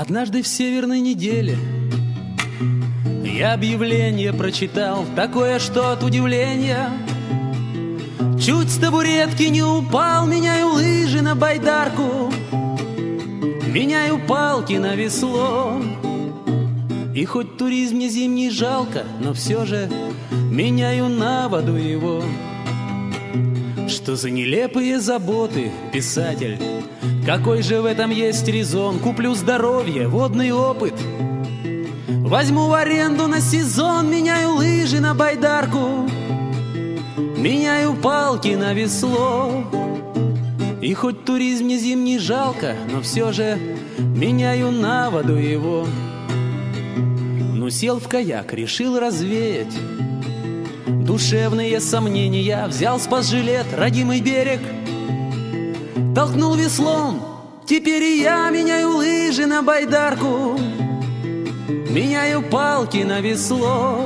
Однажды в северной неделе Я объявление прочитал Такое, что от удивления. Чуть с табуретки не упал Меняю лыжи на байдарку Меняю палки на весло. И хоть туризм мне зимний жалко Но все же меняю на воду его Что за нелепые заботы, писатель какой же в этом есть резон? Куплю здоровье, водный опыт. Возьму в аренду на сезон, меняю лыжи на байдарку, меняю палки на весло. И хоть туризм мне зимний жалко, но все же меняю на воду его. Ну сел в каяк, решил развеять Душевные сомнения Взял спас жилет, родимый берег — Толкнул веслом, теперь и я меняю лыжи на байдарку. Меняю палки на весло.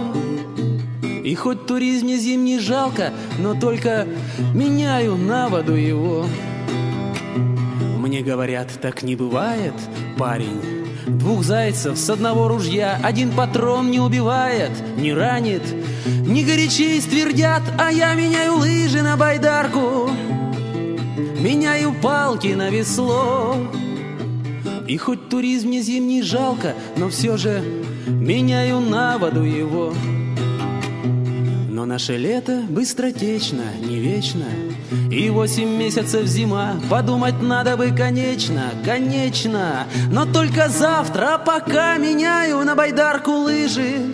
И хоть туризм мне зимний жалко, но только меняю на воду его Мне говорят, так не бывает, парень. Двух зайцев с одного ружья Один патрон не убивает, не ранит. Не горячей твердят, а я меняю лыжи на байдарку. Меняю палки на весло. И хоть туризм мне зимний жалко Но все же меняю на воду его наше лето быстротечно, не вечно. И восемь месяцев зима Подумать надо бы, конечно, конечно. Но только завтра, пока меняю на байдарку лыжи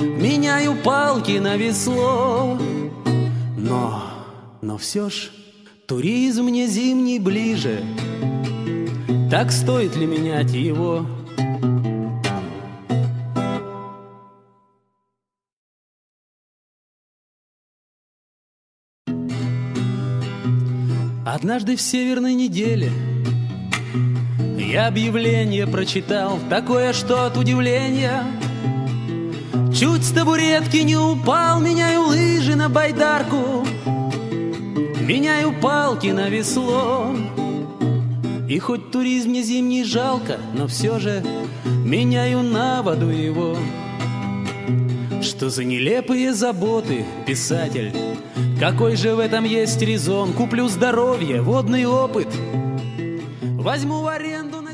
Меняю палки на весло. Но, но все ж Туризм мне зимний ближе, так стоит ли менять его? Однажды в северной неделе Я объявление прочитал Такое, что от удивления. Чуть с табуретки не упал Меняю лыжи на байдарку Меняю палки на весло. И хоть туризм мне зимний жалко Но все же меняю на воду его что за нелепые заботы, писатель? Какой же в этом есть резон? Куплю здоровье, водный опыт. Возьму в аренду на...